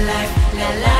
life, la life.